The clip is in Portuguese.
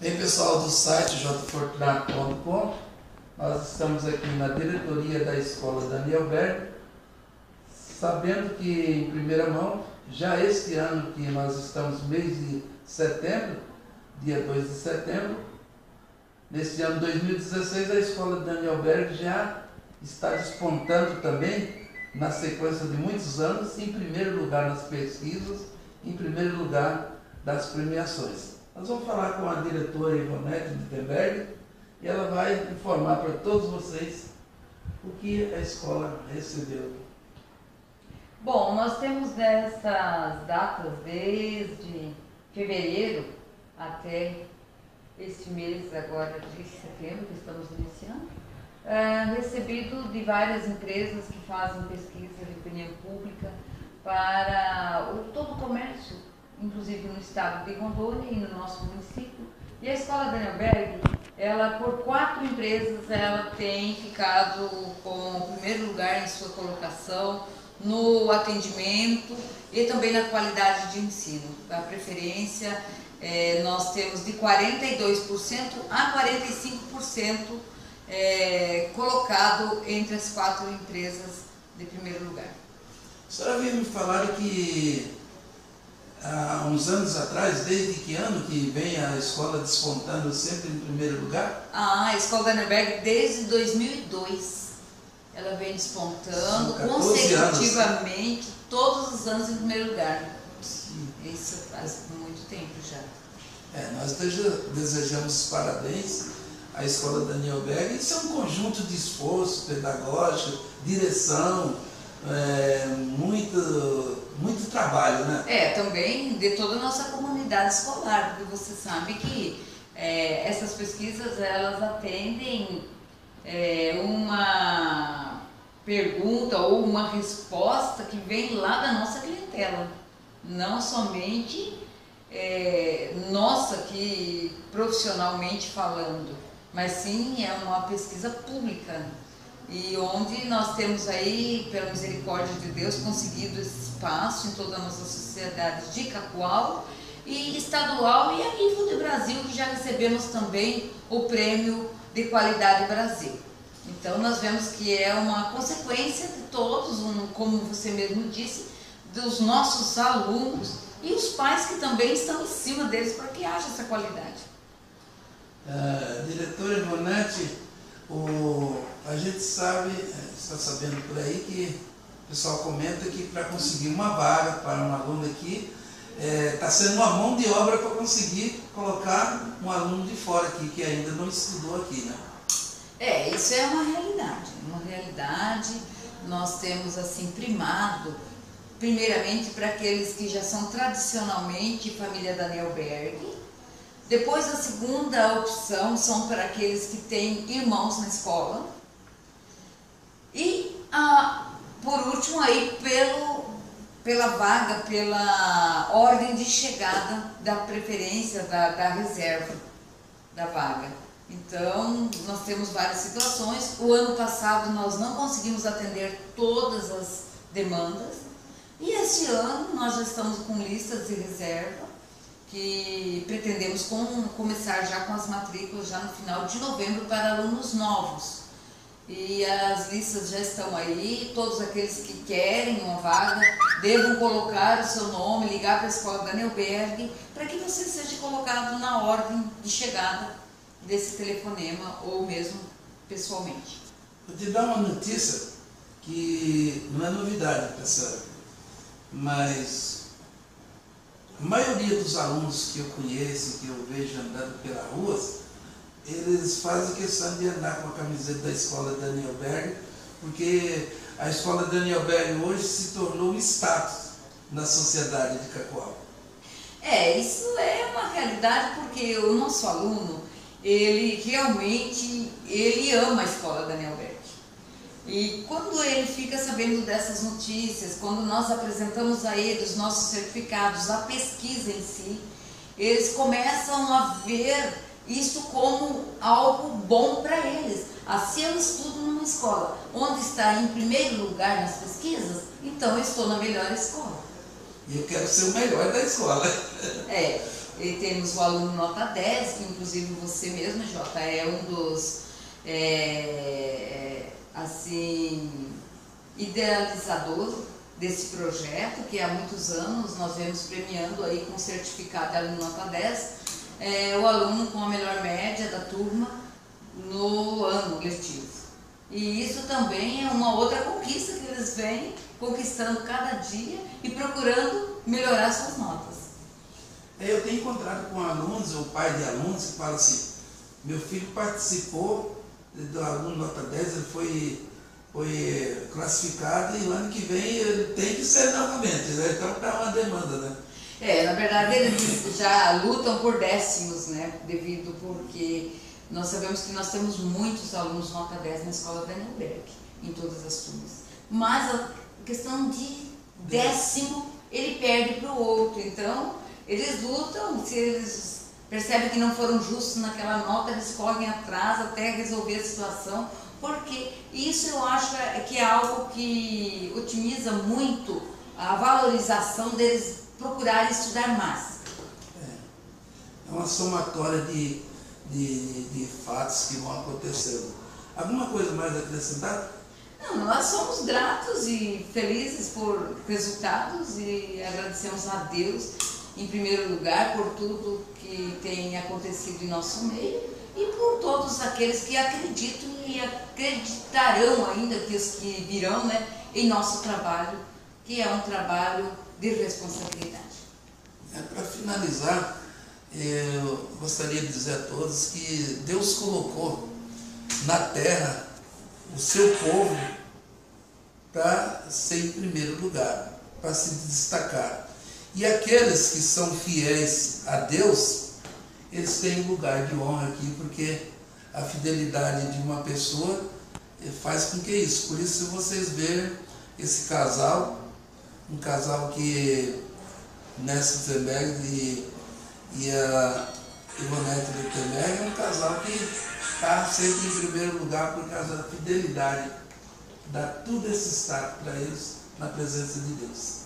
Bem, pessoal do site jfortunato.com, nós estamos aqui na diretoria da Escola Daniel Berg, sabendo que, em primeira mão, já este ano que nós estamos mês de setembro, dia 2 de setembro, neste ano 2016, a Escola Daniel Berg já está despontando também, na sequência de muitos anos, em primeiro lugar nas pesquisas, em primeiro lugar das premiações. Nós vamos falar com a diretora Ivonete Wittenberg e ela vai informar para todos vocês o que a escola recebeu. Bom, nós temos nessas datas desde fevereiro até este mês agora de setembro que estamos iniciando, é, recebido de várias empresas que fazem pesquisa de opinião pública para o, todo o comércio inclusive no estado de Rondônia e no nosso município. E a Escola Daniel Berg, ela por quatro empresas, ela tem ficado com o primeiro lugar em sua colocação no atendimento e também na qualidade de ensino. A preferência é, nós temos de 42% a 45% é, colocado entre as quatro empresas de primeiro lugar. A senhora havia me falar que há uns anos atrás, desde que ano que vem a escola despontando sempre em primeiro lugar? Ah, a escola Danneberg desde 2002. Ela vem despontando consecutivamente, anos. todos os anos em primeiro lugar. Sim. Isso faz muito tempo já. É, nós desejamos parabéns à Escola Daniel Berg. Isso é um conjunto de esforço pedagógico, direção, é, muito, muito trabalho, né? É, também de toda a nossa comunidade escolar, porque você sabe que é, essas pesquisas elas atendem é, uma pergunta ou uma resposta que vem lá da nossa clientela, não somente é, nossa que profissionalmente falando, mas sim é uma pesquisa pública e onde nós temos aí, pela misericórdia de Deus, conseguido esse espaço em toda a nossa sociedade de Cacoal e estadual e a nível do Brasil, que já recebemos também o prêmio de qualidade Brasil. Então nós vemos que é uma consequência de todos, um, como você mesmo disse, dos nossos alunos e os pais que também estão em cima deles para que haja essa qualidade. Uh, diretora Ivonete, o, gente sabe, é, está sabendo por aí que o pessoal comenta que para conseguir uma vaga para um aluno aqui, está é, tá sendo uma mão de obra para conseguir colocar um aluno de fora aqui, que ainda não estudou aqui, né? É, isso é uma realidade, uma realidade. Nós temos assim primado, primeiramente para aqueles que já são tradicionalmente família Daniel Berg, depois a segunda opção são para aqueles que têm irmãos na escola. E a, por último aí pelo, pela vaga, pela ordem de chegada da preferência, da, da reserva da vaga. Então, nós temos várias situações. O ano passado nós não conseguimos atender todas as demandas. E este ano nós já estamos com listas de reserva que pretendemos com, começar já com as matrículas já no final de novembro para alunos novos. E as listas já estão aí, todos aqueles que querem uma vaga devam colocar o seu nome, ligar para a escola Daniel Berg, para que você seja colocado na ordem de chegada desse telefonema ou mesmo pessoalmente. Vou te dar uma notícia que não é novidade senhora, mas a maioria dos alunos que eu conheço, que eu vejo andando pelas ruas, eles fazem questão de andar com a camiseta da escola Daniel Berg, porque a escola Daniel Berg hoje se tornou um status na sociedade de Cacoal. É, isso é uma realidade porque o nosso aluno, ele realmente, ele ama a escola Daniel Berg. E quando ele fica sabendo dessas notícias, quando nós apresentamos a ele os nossos certificados, a pesquisa em si, eles começam a ver isso como algo bom para eles. Assim eu estudo numa escola onde está em primeiro lugar nas pesquisas, então eu estou na melhor escola. E eu quero ser o melhor da escola. É. E temos o aluno nota 10, que inclusive você mesmo, Jota, é um dos é, assim, idealizadores desse projeto, que há muitos anos nós vemos premiando aí com certificado de aluno nota 10, é, o aluno com a melhor média da turma no ano letivo. E isso também é uma outra conquista que eles vêm conquistando cada dia e procurando melhorar suas notas. É, eu tenho encontrado com alunos, ou pai de alunos, que falam assim, meu filho participou do aluno nota 10, ele foi, foi classificado e o ano que vem ele tem que ser novamente, né? então está uma demanda, né? É, na verdade eles já lutam por décimos, né? Devido porque nós sabemos que nós temos muitos alunos nota 10 na escola Daniel Berg, em todas as turmas. Mas a questão de décimo, ele perde para o outro. Então, eles lutam, se eles percebem que não foram justos naquela nota, eles correm atrás até resolver a situação, porque isso eu acho que é algo que otimiza muito a valorização deles procurarem estudar mais. É, é uma somatória de, de, de fatos que vão acontecendo. Alguma coisa mais a acrescentar? Não, nós somos gratos e felizes por resultados e agradecemos a Deus, em primeiro lugar, por tudo que tem acontecido em nosso meio e por todos aqueles que acreditam e acreditarão ainda, que os que virão, né, em nosso trabalho, que é um trabalho de responsabilidade. É, Para finalizar, eu gostaria de dizer a todos que Deus colocou na terra o seu povo para ser em primeiro lugar, para se destacar. E aqueles que são fiéis a Deus, eles têm lugar de honra aqui, porque a fidelidade de uma pessoa faz com que isso. Por isso, se vocês verem esse casal, um casal que Nessa Gutenberg e, e a Ivonete Gutenberg é um casal que está sempre em primeiro lugar por causa da fidelidade, dá tudo esse status para eles na presença de Deus.